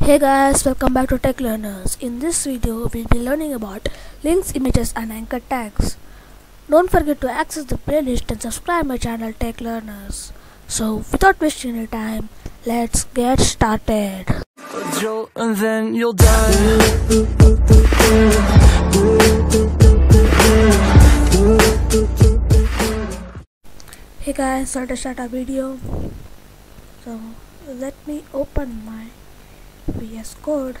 Hey guys, welcome back to Tech Learnerz. In this video, we'll be learning about links, images and anchor tags. Don't forget to access the playlist and subscribe my channel Tech Learnerz. So, without wasting any time, let's get started. A and then you'll die. Hey guys, let us start our video. So, let me open my VS Code.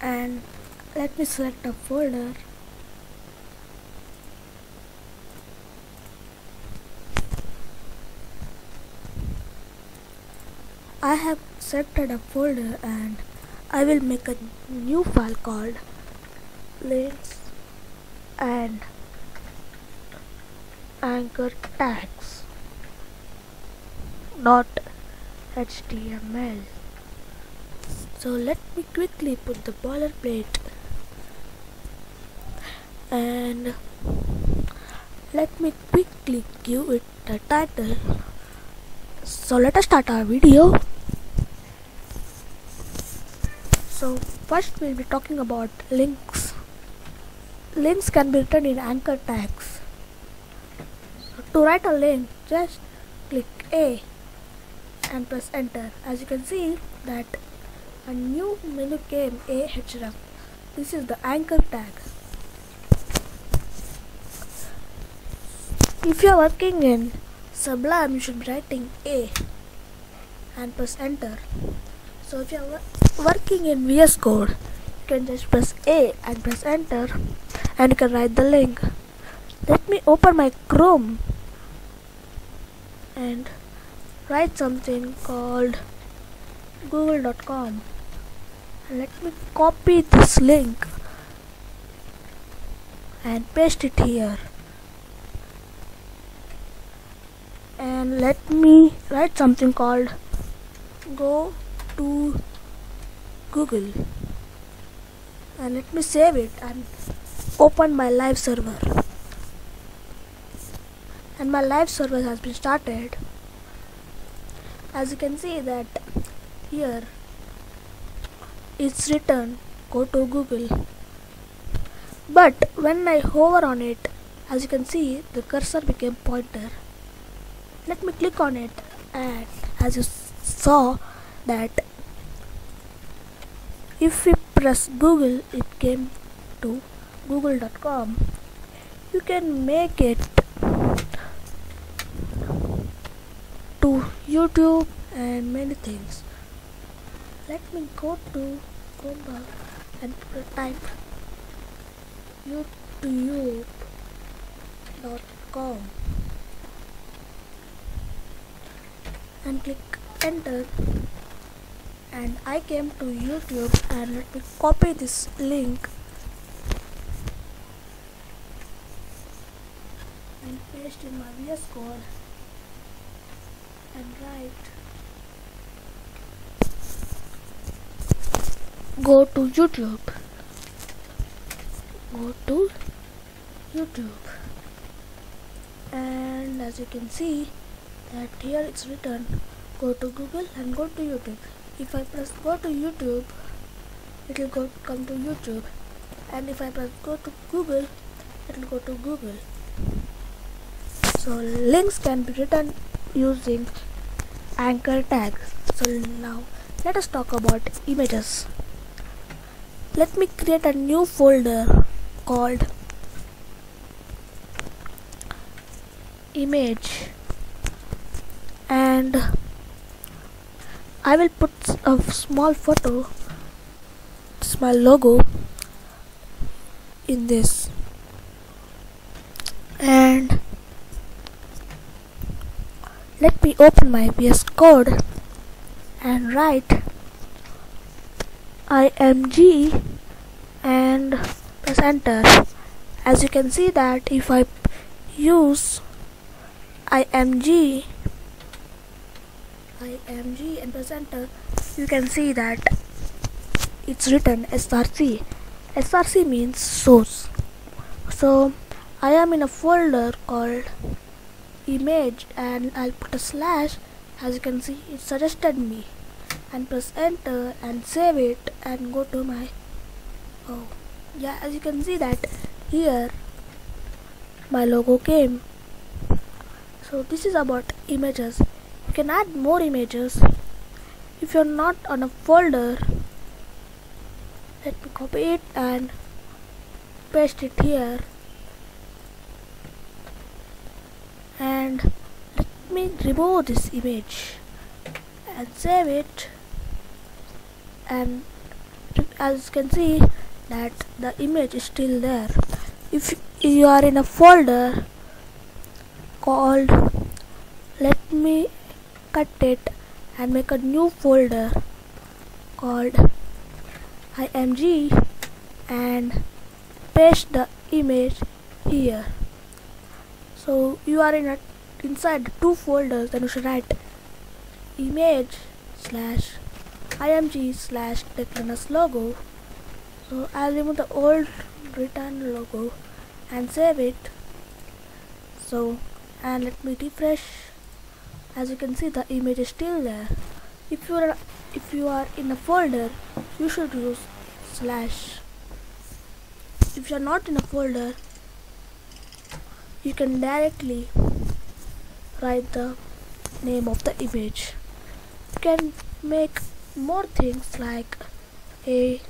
And let me select a folder I have selected a folder and I will make a new file called links and anchor tags dot html so let me quickly put the boilerplate and let me quickly give it the title. So let us start our video. So first we'll be talking about links. Links can be written in anchor tags to write a link just click a and press enter as you can see that a new menu came a href this is the anchor tag if you are working in Sublime you should be writing A and press enter. So if you are working in VS Code, you can just press A and press enter and you can write the link. Let me open my Chrome and write something called google.com and let me copy this link and paste it here. And let me write something called go to google. And let me save it and open my live server and my live server has been started. As you can see that here it's written go to google. But when i hover on it as you can see the cursor became pointer. Let me click on it and as you saw that if we press google it came to google.com you can make it to youtube and many things. Let me go to Google and type youtube.com and click enter. And I came to YouTube and let me copy this link. And paste in my VS Code and right. Go to YouTube. Go to YouTube. And as you can see that here it's written go to google and go to youtube. If i press go to youtube it will go come to youtube. And if i press go to google it will go to google. So links can be written using anchor tags so now let us talk about images. Let me create a new folder called image. And I will put a small photo, small logo in this and let me open my VS Code and write img and press enter as you can see that if I use img img and press enter you can see that it's written src src means source. So I am in a folder called image and I'll put a slash. As you can see it suggested me. And press enter and save it and go to my oh yeah as you can see that here my logo came. So this is about images. You can add more images. If you're not on a folder let me copy it and paste it here and let me remove this image and save it. And as you can see that the image is still there. If you are in a folder called let me cut it and make a new folder called img and paste the image here. So you are in a inside two folders then you should write image slash img slash declinus logo. So I'll remove the old return logo and save it. So and let me refresh. As you can see the image is still there. If you are if you are in a folder you should use slash. If you are not in a folder you can directly write the name of the image. You can make more things like a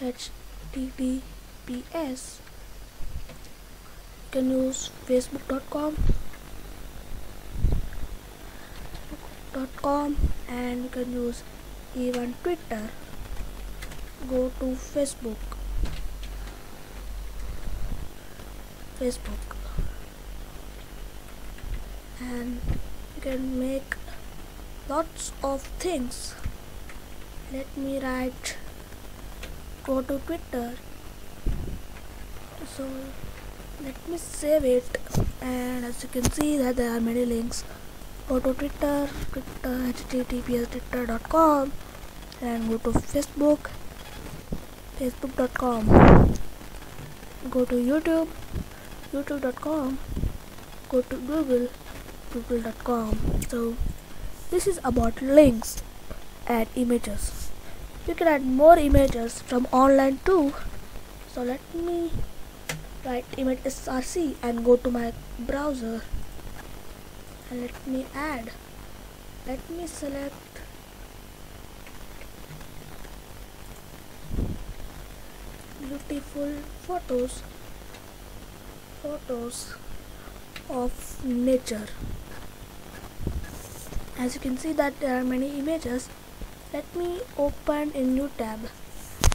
https you can use facebook.com com and you can use even twitter. Go to facebook. Facebook and you can make lots of things. Let me write go to twitter. So let me save it. And as you can see that there are many links. Go to twitter twitter https twitter.com and go to facebook facebook.com go to youtube youtube.com go to google google.com so this is about links and images. You can add more images from online too. So let me write image src and go to my browser. And let me add. Let me select beautiful photos. Photos of nature. As you can see that there are many images let me open a new tab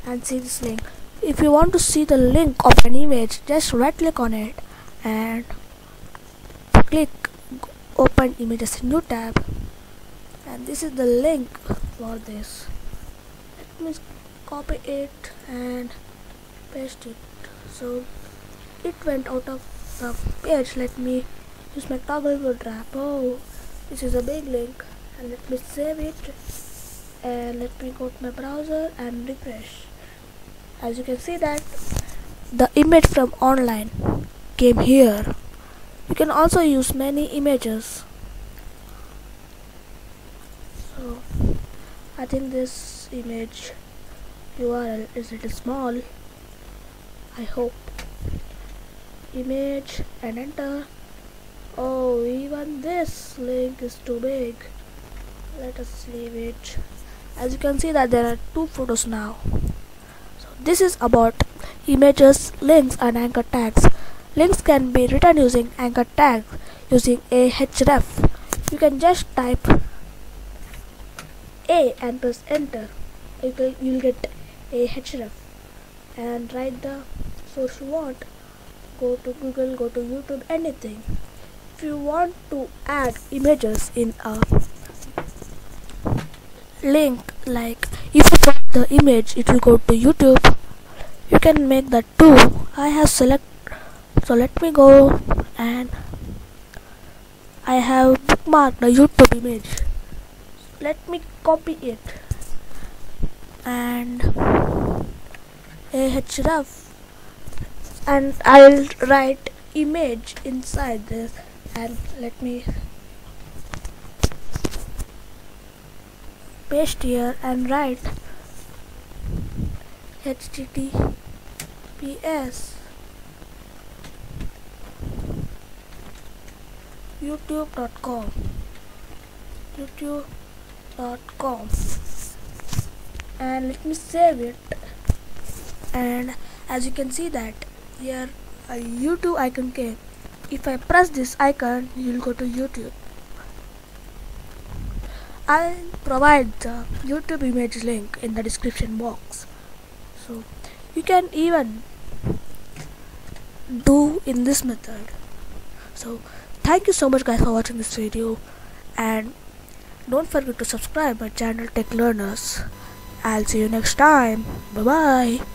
and see this link. If you want to see the link of an image just right click on it and click open images new tab. And this is the link for this. Let me copy it and paste it. So it went out of the page let me use my toggle word wrap oh this is a big link. And let me save it. And let me go to my browser and refresh. As you can see that the image from online came here. You can also use many images. So I think this image URL is a little small. I hope image and enter. Oh even this link is too big. Let us leave it. As you can see that there are two photos now. So this is about images links and anchor tags. Links can be written using anchor tags using a href you can just type a and press enter. You will get a href and write the source you want go to google go to youtube anything. If you want to add images in a link like if you put the image it will go to youtube. You can make that too. I have select so let me go and i have bookmarked the youtube image. Let me copy it. And a and I'll write image inside this. And let me paste here and write https youtube.com youtube.com and let me save it. And as you can see that here a youtube icon came if i press this icon you'll go to youtube. I'll provide the youtube image link in the description box. So you can even do in this method. So thank you so much guys for watching this video. And don't forget to subscribe my channel tech learnerz. I'll see you next time. Bye bye